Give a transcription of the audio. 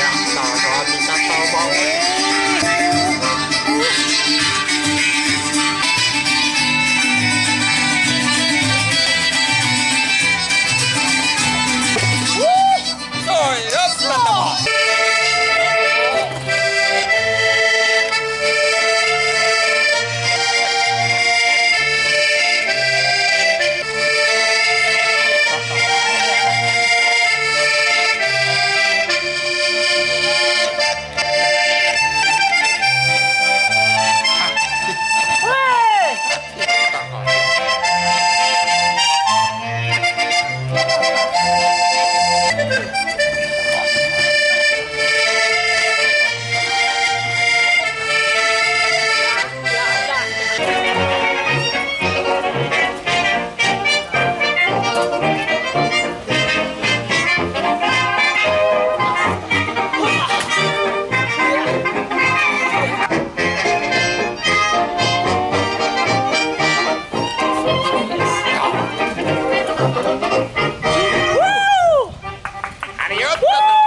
down, down, down. Woo!